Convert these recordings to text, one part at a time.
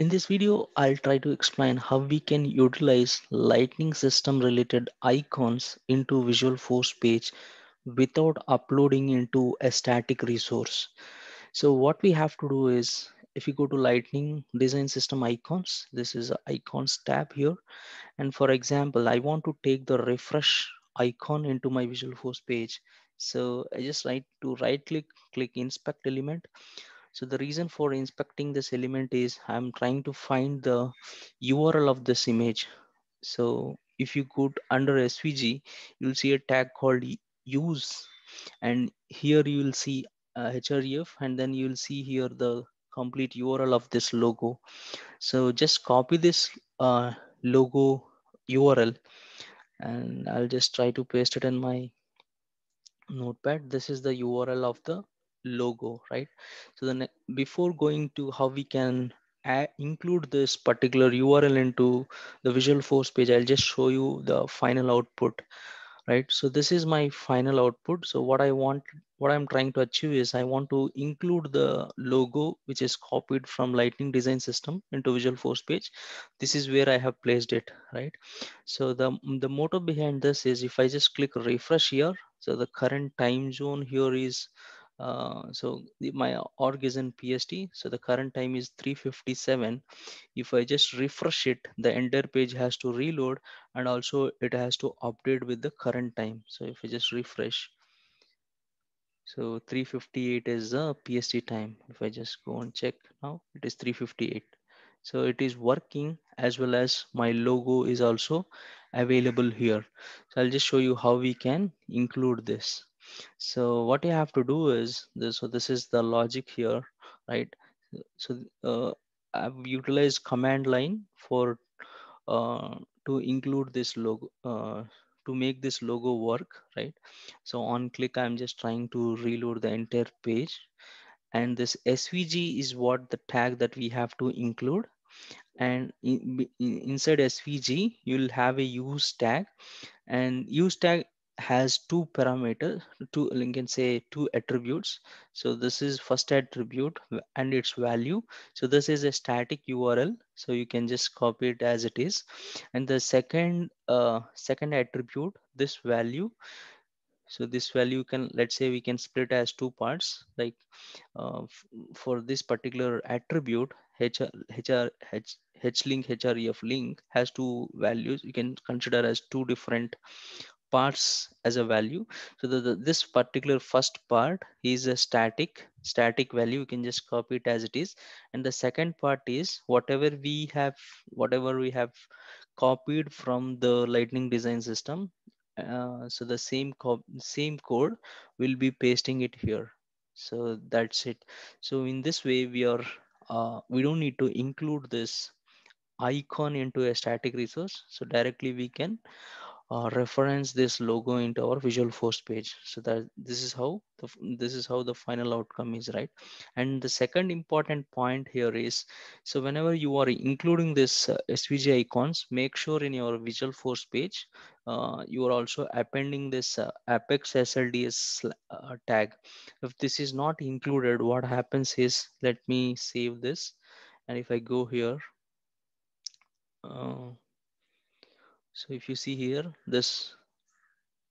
In this video, I'll try to explain how we can utilize lightning system related icons into Visualforce page without uploading into a static resource. So what we have to do is if you go to lightning design system icons, this is icons tab here. And for example, I want to take the refresh icon into my Visualforce page. So I just right to right click, click inspect element so the reason for inspecting this element is I'm trying to find the URL of this image. So if you go under SVG, you'll see a tag called use and here you will see uh, href and then you'll see here the complete URL of this logo. So just copy this uh, logo URL and I'll just try to paste it in my notepad. This is the URL of the logo, right? So then before going to how we can include this particular URL into the Visual Force page, I'll just show you the final output, right? So this is my final output. So what I want, what I'm trying to achieve is I want to include the logo, which is copied from Lightning Design System into Visual Force page. This is where I have placed it, right? So the, the motto behind this is if I just click refresh here, so the current time zone here is uh, so the, my org is in PST. So the current time is 357. If I just refresh it, the entire page has to reload and also it has to update with the current time. So if I just refresh, so 358 is the PST time. If I just go and check now, it is 358. So it is working as well as my logo is also available here. So I'll just show you how we can include this. So what you have to do is this. So this is the logic here, right? So uh, I've utilized command line for uh, to include this logo uh, to make this logo work, right? So on click, I'm just trying to reload the entire page. And this SVG is what the tag that we have to include. And in, in, inside SVG, you'll have a use tag and use tag has two parameters two you can say two attributes. So this is first attribute and its value. So this is a static url so you can just copy it as it is. And the second uh, second attribute this value. So this value can let's say we can split as two parts. Like uh, for this particular attribute hr hr h h, hlink href link has two values. You can consider as two different parts as a value. So the, the, this particular first part is a static static value. You can just copy it as it is. And the second part is whatever we have whatever we have copied from the lightning design system uh, so the same same code will be pasting it here. So that's it. So in this way we are uh, we don't need to include this icon into a static resource. So directly we can uh, reference this logo into our Visualforce page. So that this is how the, this is how the final outcome is right? And the second important point here is so whenever you are including this uh, svg icons make sure in your Visualforce page uh, you are also appending this uh, apex slds uh, tag. If this is not included what happens is let me save this. And if i go here uh, so if you see here this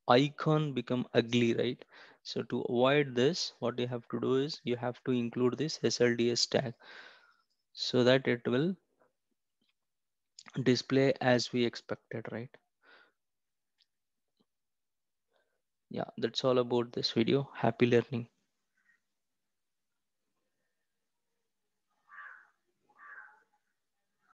icon become ugly right? So to avoid this what you have to do is you have to include this slds tag so that it will display as we expected right? Yeah that's all about this video. Happy learning